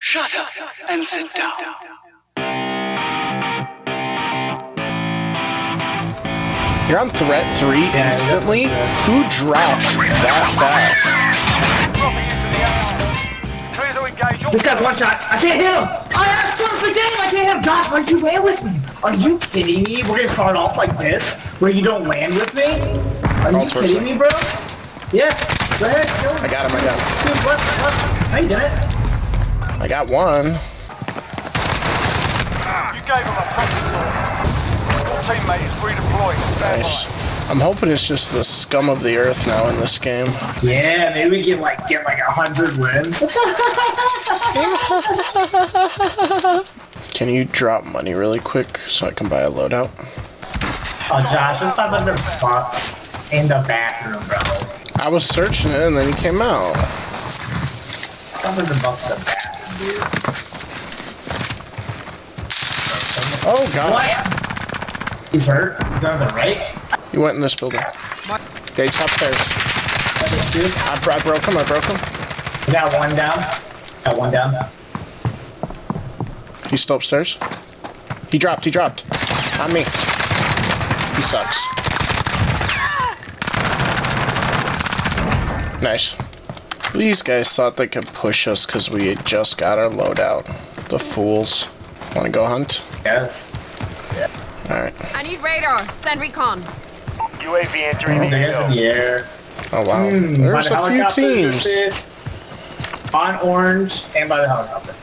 Shut up and sit down. You're on threat three instantly? Who dropped that fast? This guy's one shot. I can't hit him. I have first the game. I can't hit him. Josh, why'd you land with me? Are you kidding me? We're gonna start off like this, where you don't land with me? Are you kidding me. me, bro? Yeah. Go ahead. Go I got him, I got him. Dude, what? What? How you doing? I got one. You gave him a proper score. Your teammate is redeployed. Stand Nice. by. I'm hoping it's just the scum of the earth now in this game. Yeah, maybe we can like get like a hundred wins. Can you drop money really quick so I can buy a loadout? Oh, Josh, there's 500 bucks in the bathroom, bro. I was searching it and then he came out. 500 bucks in the bathroom, dude. Oh gosh. What? He's hurt. He's on the right. He went in this building. Yeah, he's upstairs. Dude. I, I broke him, I broke him. We got one down. Got one down. He's still upstairs. He dropped, he dropped. On me. He sucks. Nice. These guys thought they could push us because we had just got our loadout. The fools. Wanna go hunt? Yes. Yeah. Alright. I need radar. Send recon. UAV entering the There's in AO. the air. Oh wow. Hmm, There's a few teams. On orange and by the helicopter.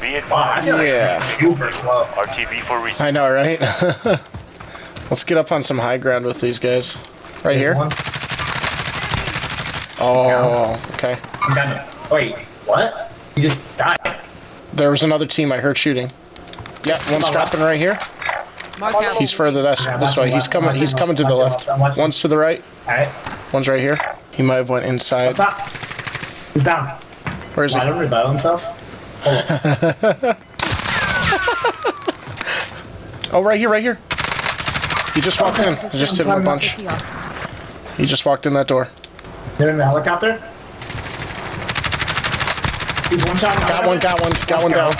Be Wow, I advised. feel like Yeah. I'm super slow. RTV for reach. I know, right? Let's get up on some high ground with these guys. Right here? One. Oh, okay. I'm down to- Wait, what? You just died. There was another team I heard shooting. Yep, one's Oh, dropping right here. He's further this this way. He's coming. He's coming to the left. One's to the right. Alright. One's right here. He might have went inside. He's down. Where is he? Let him revive himself. Oh, right here, right here. He just walked in. I just hit him a bunch. He just walked in that door. They're in the helicopter. He's one shot. Got one. Got one. Got one down.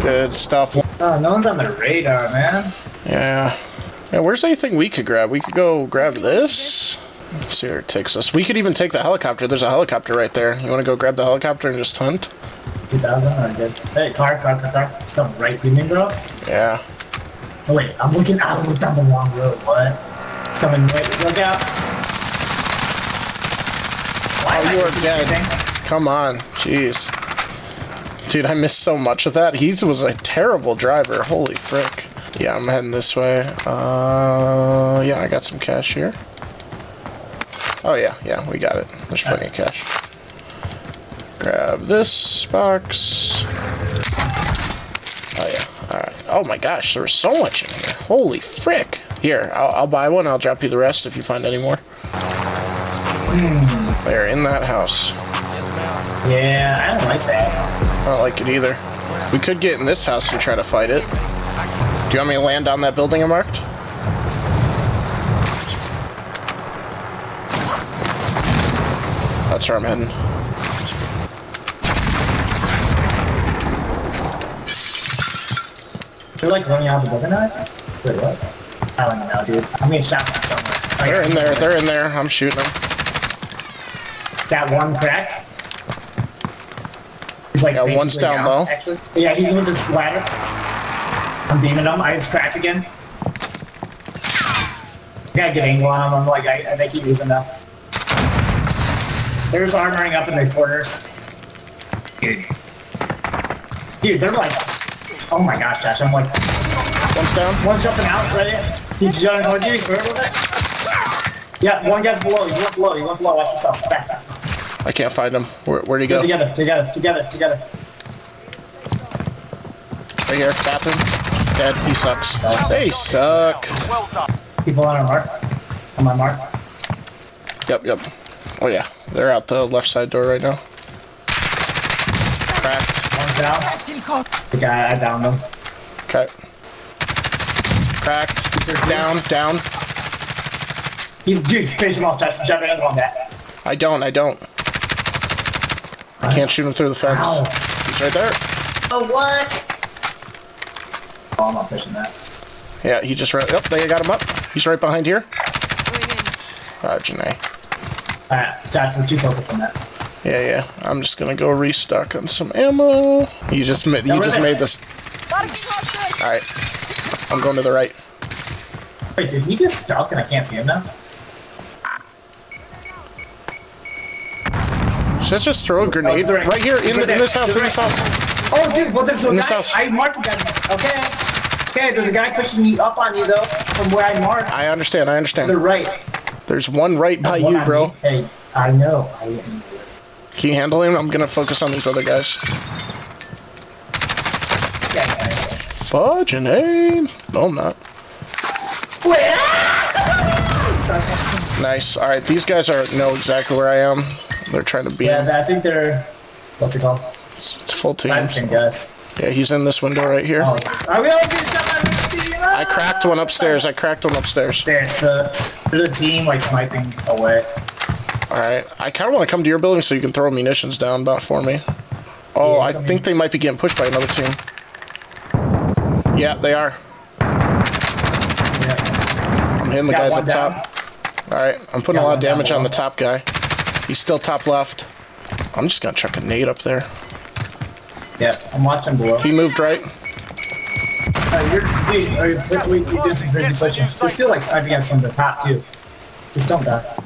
Good stuff. Oh, no one's on the radar, man. Yeah. Yeah. Where's anything we could grab? We could go grab this. Let's see where it takes us. We could even take the helicopter. There's a helicopter right there. You want to go grab the helicopter and just hunt? 2000, alright, good. Hey, car, car, car, car. It's coming right to me, bro. Yeah. Oh, wait, I'm looking, I looked down the wrong road. What? It's coming right, look out. Why Oh, you are doing dead. this thing? Come on. Jeez. Dude, I missed so much of that. He was a terrible driver. Holy frick. Yeah, I'm heading this way. Uh, yeah, I got some cash here. Oh, yeah, yeah, we got it. There's plenty of cash. Grab this box. Oh, yeah, alright. Oh my gosh, there was so much in here. Holy frick. Here, I'll, I'll buy one. I'll drop you the rest if you find any more. They're in that house. Yeah, I don't like that. I don't like it either. We could get in this house and try to fight it. Do you want me to land on that building I marked? That's where I'm heading. They're like running out the building now? Wait, what? I don't know, dude. I'm getting shot from somewhere. They're in there. They're in there. I'm shooting them. That one crack. Like Yeah, one's basically down low. Actually, yeah, he's with his ladder. I'm beaming him. I just cracked again. Got a good angle on him. I'm like, I, I think he's losing now. There's armoring up in the corners. Dude. Dude, they're like, oh my gosh, Josh. I'm like, One's down. one jumping out right He's jumping towards you. He's hurt with it. Yeah, one guy's below. You went below. You went below. Watch yourself. Back, back. I can't find him. Where, where'd he Go together, together, together, together. Right here. Bathroom. Dead. He sucks. They suck. Well. People on our mark. On my mark. Yep, yep. Oh yeah. They're out the left side door right now. Cracked. One's down. The guy, I downed him. Okay. Cracked. Down, down. He's, dude, finish him off, Josh. Jump in on that. I don't, I don't. I can't shoot him through the fence. Ow. He's right there. Oh, what? Oh, I'm not pushing that. Yeah, he just right. Yep, they got him up. He's right behind here. Going in. Uh, Janae. Alright, Josh, we're too focused on that. Yeah, yeah. I'm just gonna go restock on some ammo. You just made. You just made this. Gotta get close. All right. I'm going to the right. Wait, did he just stuck and I can't see him now? Should I just throw a grenade Oh, right. here in, the, in this house? In this house. Oh, dude, well, there's a In guy. this house. I marked guy. Okay. Okay, there's a guy pushing me up on you, though, from where I marked. I understand. I To the understand. right. There's one right by One you, bro. Hey, I know. I. Can you handle him? I'm gonna focus on these other guys. Yeah, yeah, Fudge and aim. No, I'm not. Wait! ah! Nice. All right, these guys are know exactly where I am. They're trying to beat Yeah, him. I think they're. What's it called? It's full team. I Crimson guys. Yeah, he's in this window right here. Oh, are we all getting shot by team? I cracked one upstairs. I cracked one upstairs. There's a, there's a team like sniping away. All right. I kind of want to come to your building so you can throw munitions down about for me. Oh, Yeah, I think they might be getting pushed by another team. Yeah, they are. Yeah. I'm hitting the guys up down. top. All right, I'm putting a lot of down damage on the top guy. He's still top left. I'm just gonna chuck a nade up there. Yeah, I'm watching below. He moved right. Uh, you're, dude, are you, let's wait, you did some crazy pushing. There's still like sniping us from the top too. Just don't die.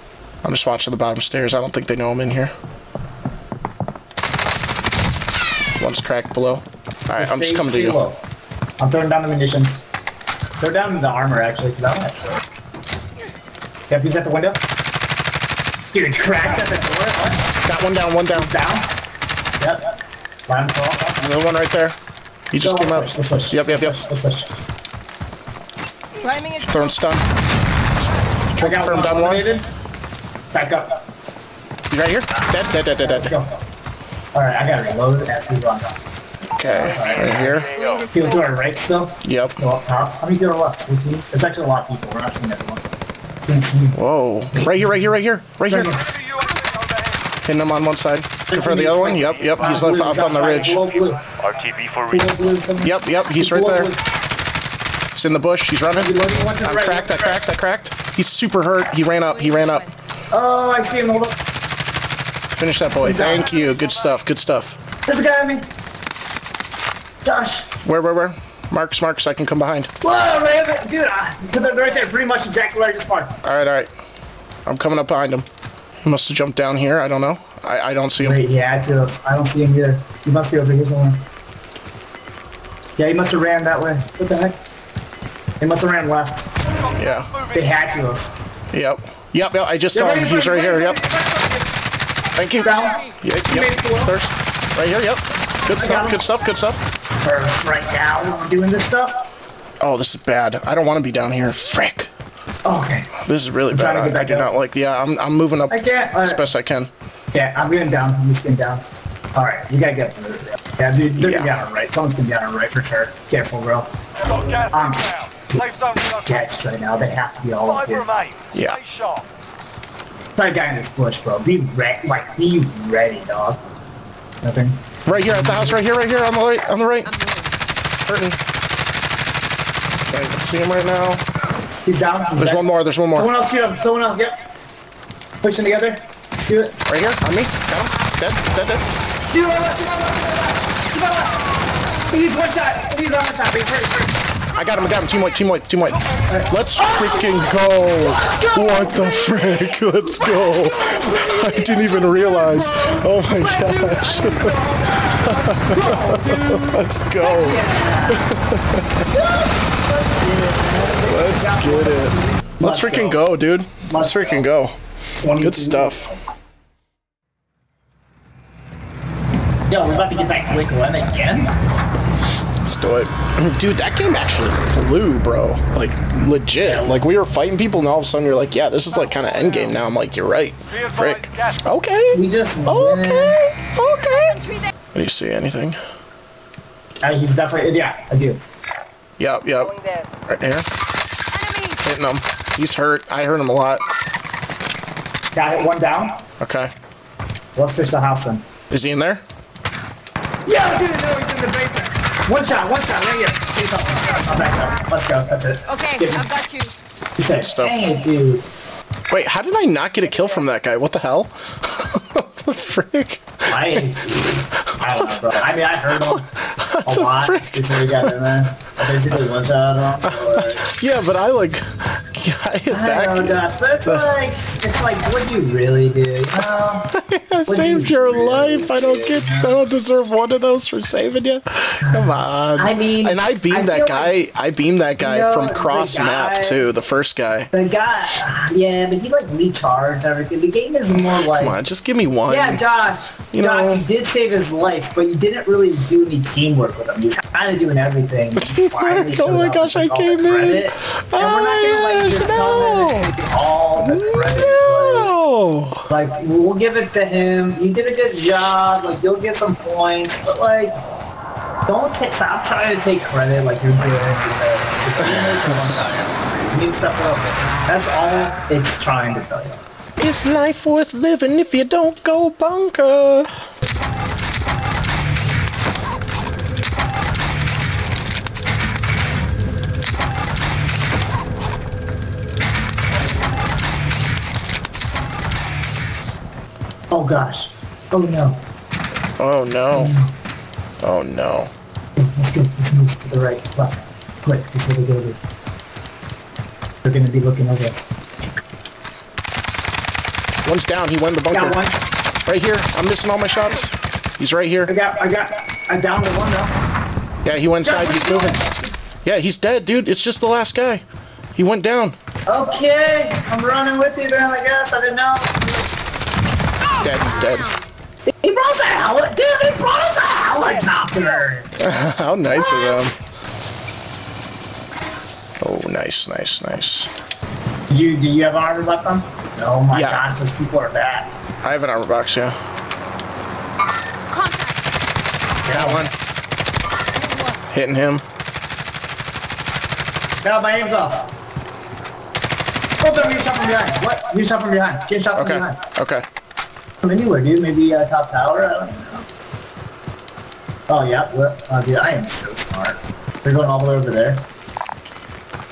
I'm just watching the bottom stairs. I don't think they know I'm in here. One's cracked below. All right, I'm just coming to you. low. I'm throwing down the munitions. Throw down the armor actually, because I'm not sure. Yep, he's at the window. Dude, cracked at the door. What? Got one down, one down. Down. Yep. Let fall. Another one right there. He just Go, came up. push, let's push. Yep, yep, yep. Let's push. Climbing it. Throwing stun. I got Confirmed one down one. Back up. You right here? Dead, dead, dead, dead, dead. Go. Alright, I gotta reload as we run. Okay, right here. Going People to our right still. Yep. Go up top. How many to our left? 18? It's actually a lot of people. We're not seeing everyone. Can't see. Whoa. Right here, right here, right here. Right here. Right here. Enemy UAV overhead. Hitting him on one side. Confirm the other one. Yep, yep. He's Blue, up, up on the ridge. RTB for Below. Yep, yep. He's right there. He's in the bush. He's running. Reloading one to the I'm cracked. I one to the cracked. I cracked. He's super hurt. He ran up. He ran up. Oh, I see him. Hold up. Finish that boy. Thank you. Good stuff. Good stuff. There's a guy on me. Josh. Where, where, where? Marks, Marks. I can come behind. Whoa, right there. Dude, uh, to the right there. Pretty much exactly where I just marked. All right, all right. I'm coming up behind him. He must have jumped down here. I don't know. I, I don't see him. Wait, yeah, I do. I don't see him either. He must be over here somewhere. Yeah, he must have ran that way. What the heck? He must have ran left. Yeah. They had to have. Yep. Yep. Yep. I just saw him. He's right here. Yep. Thank you. Down. Yep. Yep. Thirst. Right here. Yep. Good stuff. Good stuff. Good stuff. For right now, we're doing this stuff. Oh, this is bad. I don't want to be down here. Frick. Oh, okay. This is really trying bad. I, I do up. not like. Yeah, I'm I'm moving up I can't. Uh, as best I can. yeah, I'm getting down. I'm just getting down. All right, you gotta get up there. Yeah, dude, they're Yeah. gonna be on our right. Someone's gonna be on right for sure. Careful, bro. Got gas Um, inbound. Safe zone relocated. Catch right now. They have to be all up here. remain. Yeah. Stay sharp. That guy in this bush, bro. Be ready. Like, be ready, dog. Nothing. Right here at the house. Right here. Right here on the right. On the right. I'm. Hurting. Okay, I can see him right now. He's down. He's There's dead. one more. There's one more. Someone else shoot him. Someone else. Yep. Pushing together. Do it. Right here on me. Got him. Dead. Dead. Dead. Do it. Left, do it, left, do it, left. Do it, left. He's one shot. He's on one shot. He's hurt. hurt. I got him. I got him. Team white. Team white. Team white. Let's freaking go. What the frick? Let's go. I didn't even realize. Oh my gosh. Let's go. Let's get it. Let's freaking go, dude. Let's freaking go. Good stuff. Yo, we're about to get back to Lake One again. Let's do it. Dude, that game actually flew, bro. Like, legit. Like, we were fighting people, and all of a sudden you're like, yeah, this is like kind of endgame now. I'm like, you're right. Frick. Okay. We just. Okay. Okay. Do you see anything? Uh, he's definitely. Yeah, I do. Yep, yep. Right here. Enemy. Hitting him. He's hurt. I hurt him a lot. Got it. One down. Okay. Let's push the house then. Is he in there? Yeah, I didn't know he's in the basement. One shot, one shot, right here. He's up. I'm back up. Let's go. That's it. Okay, Give I've got you. He said, stuff. Dang it, dude. Wait, how did I not get a kill from that guy? What the hell? what the frick? I, I don't know, bro. I mean, I heard him a lot frick? before he got in there. I basically one shot him. Or, Yeah, but I like, I hit that. know, gosh, but it's like, it's like, what you really do? Um, you? I saved your life. I don't get. I don't deserve one of those for saving you. Come on. I mean, and I beamed I that guy. I beamed that guy know, from cross map guy- too. The first guy. The guy, yeah, but he like recharged everything. The game is more like, Come on, just give me one. yeah, Josh. You Josh, know- you did save his life, but you didn't really do any teamwork with him. You're kind of doing everything. Teamwork? Oh my gosh, I came in. And we're not gonna like ah, just come in and take all the credit. No. Like, like, we'll give it to him. You did a good job. Like, you'll get some points, but like. Don't ta stop trying to take credit like you're doing because the teammates are one time. You need to step up. That's all it's trying to tell you. Is life worth living if you don't go bunker? Oh gosh. Oh no. Oh no. Oh no. Oh, let's go. Let's move to the right. Left. Quick before they go there. They're gonna be looking at us. One's down. He went in the bunker. Got one. Right here. I'm missing all my shots. He's right here. I got. I got. I downed the one though. Yeah, he went inside. He's moving. doing? Yeah, he's dead, dude. It's just the last guy. He went down. Okay. I'm running with you then. I guess I didn't know. He's dead. He's dead. He brought us a heli. Dude, he brought us a helicopter. How nice of them. Oh, nice, nice, nice. You do you have an armor left on? Oh my Yeah. gosh, those people are bad. I have an armor box, yeah. Contact. Got one. Hitting him. Got my aim's off. Oh, there, you shot from behind. What? You shot from behind. Get shot from Okay. behind. Okay. From anywhere, dude. Maybe uh, top tower. I don't know. Oh yeah. Well, uh, dude, I am so smart. They're going all the way over there.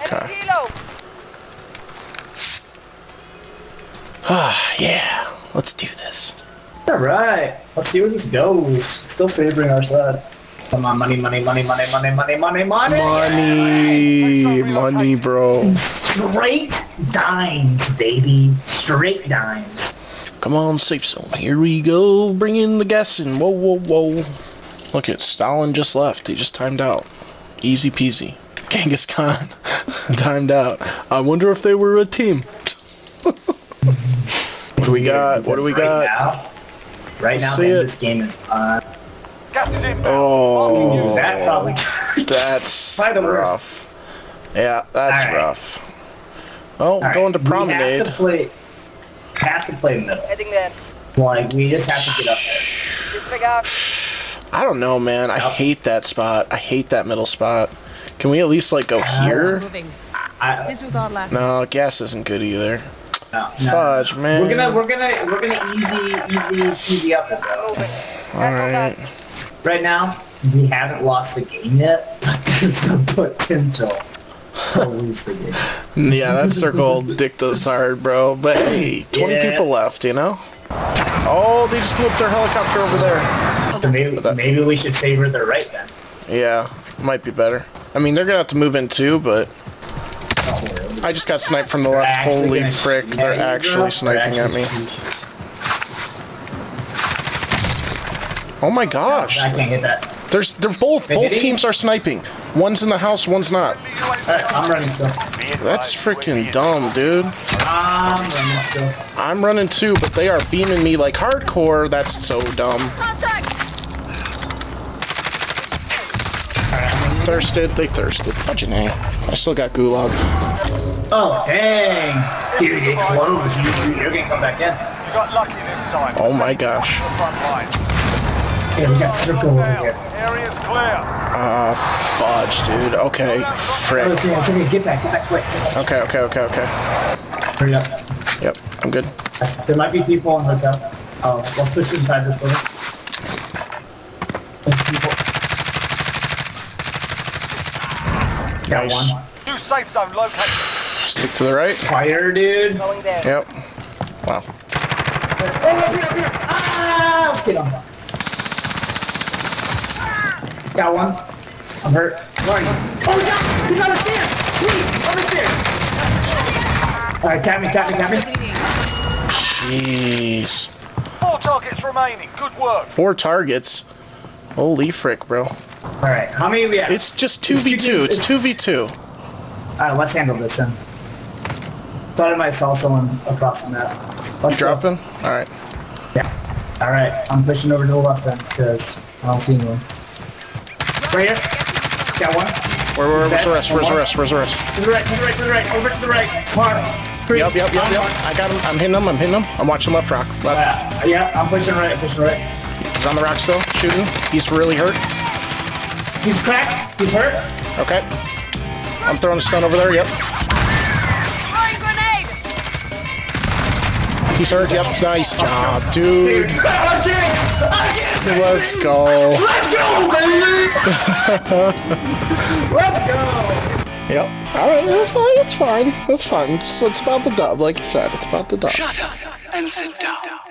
Okay. Ah, yeah. Let's do this. All right. Let's see where this goes. Still favoring our side. Come on, money, money, money, money, money, money, money, money. Money, money, bro. Straight dimes, baby. Straight dimes. Come on, safe zone. Here we go. Bring in the gas in. Whoa, whoa, whoa. Look at Stalin just left. He just timed out. Easy peasy. Genghis Khan timed out. I wonder if they were a team. what do we got? What do we right got? Now, right now, See man, it. this game is fun. Gas is inbound. Oh, That probably. that's By the rough. Yeah, that's All right. rough. Oh, All right, going to We have promenade. To play. Have to play middle. Heading there. Like we just have to get up there. Disregard. I don't know, man. I Yep. hate that spot. I hate that middle spot. Can we at least like go uh, here? Moving. I, uh, Disregard last. No, gas isn't good either. no, no. Fudge, man. We're gonna, we're gonna, we're gonna easy, easy, easy up it though. All right. Right now, we haven't lost the game yet, but there's the potential to lose the game. Yeah, that circle dicked us hard, bro. But hey, 20 Yeah. people left, you know? Oh, they just blew up their helicopter over there. So maybe, maybe we should favor the right then. Yeah, might be better. I mean, they're gonna have to move in too, but Oh, I just got sniped from the left. Actually Holy frick, they're actually They're sniping at me. Oh my gosh. I can't get that. There's they're both both teams are sniping. One's in the house, one's not. Alright, I'm running still. That's freaking dumb, dude. I'm running still. I'm running too, but they are beaming me like hardcore. That's so dumb. Contact. Thirsted, they thirsted. Fudging A. I still got gulag. Oh, dang. Dude, it closed. You, you, you're gonna come back in. You got lucky this time. Oh my gosh. Yeah, we got triple over here. Area's clear. Uh, fudge, dude. Okay, frick. Okay, get back, get back quick. Okay, okay, okay, okay. Hurry up. Yep, I'm good. There might be people on the top. Oh, uh, we'll push inside this building. Nice. One. New safe zone located. Stick to the right. Fire, dude. Yep. Wow. Hey, here, here. Ah, get on. Got one. I'm hurt. Where are you? Oh, yeah! He's on the stairs! Please, on the stairs! Alright, tap me, tap me, tap me. Jeez. Four targets remaining. Good work. Four targets. Holy frick, bro. Alright, how many we have? It's just 2v2. It's 2v2. Alright, let's handle this then. Thought I might saw someone across the map. Let's You go. dropping? Alright. Yeah. Alright, I'm pushing over to the left then, because I don't see anyone. Right here. Got one. Where, where, where's the rest? Where's the rest? Where's the rest? To the right, to the right, to the right. Over to the right. Mark. Three. Yep, yep, yep, yep. I got him. I'm hitting him. I'm hitting him. I'm watching left rock. Left. Uh, yeah, I'm pushing right, pushing right. He's on the rock still, shooting. He's really hurt. He's cracked. He's hurt. Okay. I'm throwing a stun over there. Yep. He's hurt. Yep. Nice job, dude. I'm kidding. I'm kidding. Let's go. Let's go, baby. Let's go. Yep. All right. That's fine. That's fine. That's fine. It's, it's about the dub. Like I said, it's about the dub. Shut up and sit down.